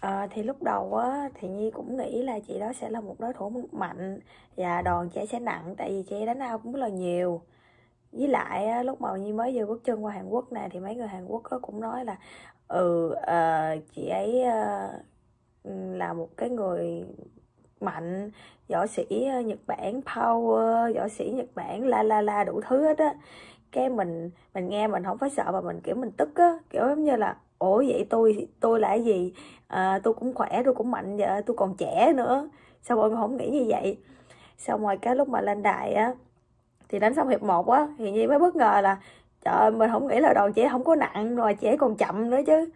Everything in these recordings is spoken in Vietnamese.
À, thì lúc đầu á thì Nhi cũng nghĩ là chị đó sẽ là một đối thủ mạnh và đòn chị sẽ nặng tại vì chị đánh ao cũng rất là nhiều. Với lại á, lúc mà Nhi mới vừa bước chân qua Hàn Quốc nè thì mấy người Hàn Quốc á, cũng nói là ừ ờ, chị ấy ờ, là một cái người mạnh võ sĩ ờ, Nhật Bản power võ sĩ Nhật Bản la la la đủ thứ hết á. Cái mình mình nghe mình không phải sợ mà mình kiểu mình tức á kiểu giống như là ủa vậy tôi tôi là cái gì? À, tôi cũng khỏe tôi cũng mạnh vậy tôi còn trẻ nữa. Sao mọi người không nghĩ như vậy? Xong rồi cái lúc mà lên đài á thì đánh xong hiệp một á thì nhi mới bất ngờ là trời ơi mình không nghĩ là đòn trẻ không có nặng rồi trẻ còn chậm nữa chứ.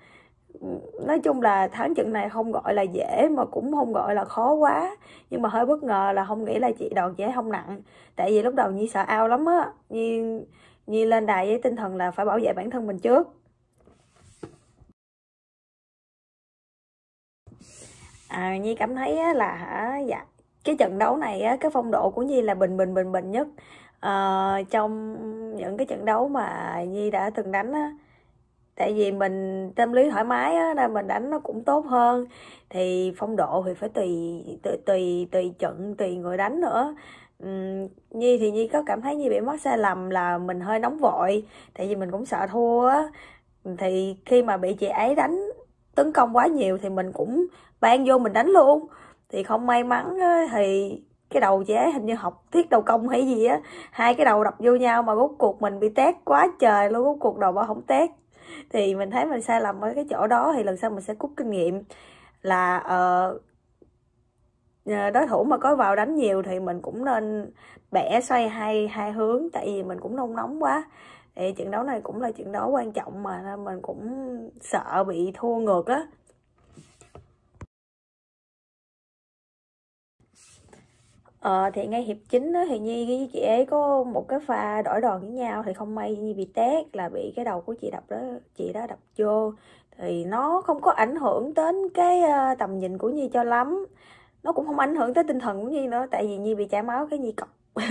Nói chung là thắng trận này không gọi là dễ mà cũng không gọi là khó quá. Nhưng mà hơi bất ngờ là không nghĩ là chị đòn trẻ không nặng. Tại vì lúc đầu nhi sợ ao lắm á. Nhi nhi lên đài với tinh thần là phải bảo vệ bản thân mình trước. À, nhi cảm thấy là hả dạ cái trận đấu này á cái phong độ của nhi là bình bình bình bình nhất. À, trong những cái trận đấu mà nhi đã từng đánh á tại vì mình tâm lý thoải mái á nên mình đánh nó cũng tốt hơn. Thì phong độ thì phải tùy tùy tùy tùy trận tùy người đánh nữa. Uhm, nhi thì nhi có cảm thấy nhi bị mắc sai lầm là mình hơi nóng vội tại vì mình cũng sợ thua á. Thì khi mà bị chị ấy đánh tấn công quá nhiều thì mình cũng ban vô mình đánh luôn. Thì không may mắn thì cái đầu chị ấy hình như học thiết đầu công hay gì á hai cái đầu đập vô nhau mà rốt cuộc mình bị tét quá trời luôn rốt cuộc đầu bà không tét. Thì mình thấy mình sai lầm ở cái chỗ đó thì lần sau mình sẽ cút kinh nghiệm là uh, Ờ, đối thủ mà có vào đánh nhiều thì mình cũng nên bẻ xoay hai hai hướng tại vì mình cũng nôn nóng quá. Thì trận đấu này cũng là trận đấu quan trọng mà nên mình cũng sợ bị thua ngược á. Ờ, thì ngay hiệp chính á, thì Nhi với chị ấy có một cái pha đổi đòn với nhau thì không may Nhi bị tét là bị cái đầu của chị đập đó chị đó đập vô. Thì nó không có ảnh hưởng đến cái ờ, tầm nhìn của Nhi cho lắm nó cũng không ảnh hưởng tới tinh thần của Nhi nữa tại vì Nhi bị chảy máu cái Nhi cọc.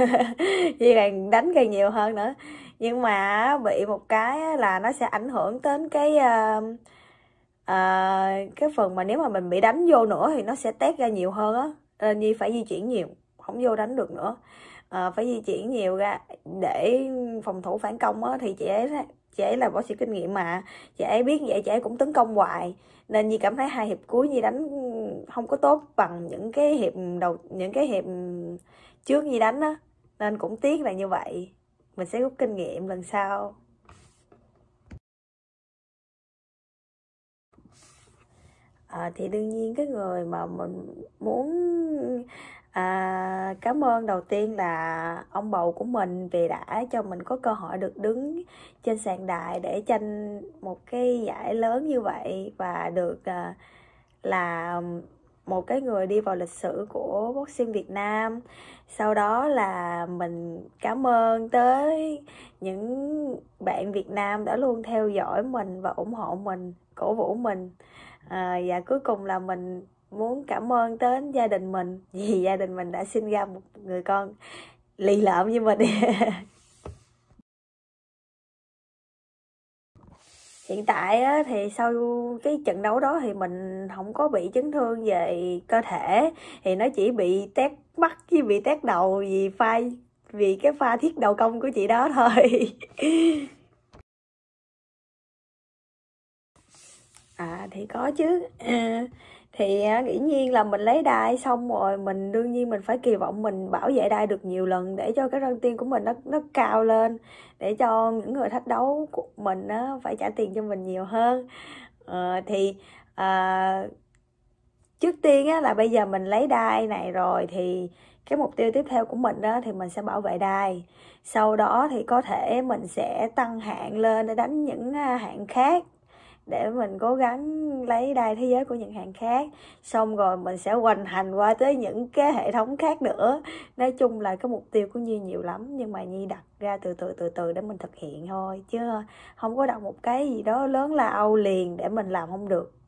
Nhi càng đánh càng nhiều hơn nữa. Nhưng mà bị một cái là nó sẽ ảnh hưởng đến cái uh, uh, cái phần mà nếu mà mình bị đánh vô nữa thì nó sẽ tét ra nhiều hơn á. Nên Nhi phải di chuyển nhiều không vô đánh được nữa à, phải di chuyển nhiều ra để phòng thủ phản công á thì chị ấy chị ấy là võ sĩ kinh nghiệm mà. Chị ấy biết vậy chị ấy cũng tấn công hoài. Nên Nhi cảm thấy hai hiệp cuối Nhi đánh không có tốt bằng những cái hiệp đầu những cái hiệp trước Nhi đánh á. Nên cũng tiếc là như vậy. Mình sẽ rút kinh nghiệm lần sau. À, thì đương nhiên cái người mà mình muốn À, cảm ơn đầu tiên là ông bầu của mình vì đã cho mình có cơ hội được đứng trên sàn đài để tranh một cái giải lớn như vậy và được à, là một cái người đi vào lịch sử của boxing Việt Nam. Sau đó là mình cảm ơn tới những bạn Việt Nam đã luôn theo dõi mình và ủng hộ mình, cổ vũ mình. À, và cuối cùng là mình muốn cảm ơn đến gia đình mình vì gia đình mình đã sinh ra một người con lì lợm như mình. Hiện tại thì sau cái trận đấu đó thì mình không có bị chấn thương về cơ thể, thì nó chỉ bị tét mắt với bị tét đầu vì pha vì cái pha thiết đầu công của chị đó thôi. À thì có chứ. thì à, dĩ nhiên là mình lấy đai xong rồi mình đương nhiên mình phải kỳ vọng mình bảo vệ đai được nhiều lần để cho cái răng tiên của mình nó nó cao lên để cho những người thách đấu của mình nó phải trả tiền cho mình nhiều hơn. Ờ, thì à, trước tiên á, là bây giờ mình lấy đai này rồi thì cái mục tiêu tiếp theo của mình đó thì mình sẽ bảo vệ đai sau đó thì có thể mình sẽ tăng hạng lên để đánh những à, hạng khác để mình cố gắng lấy đai thế giới của những hàng khác. Xong rồi mình sẽ hoành hành qua tới những cái hệ thống khác nữa. Nói chung là cái mục tiêu của nhi nhiều lắm, nhưng mà nhi đặt ra từ từ từ từ để mình thực hiện thôi. Chứ không có đặt một cái gì đó lớn lao liền để mình làm không được.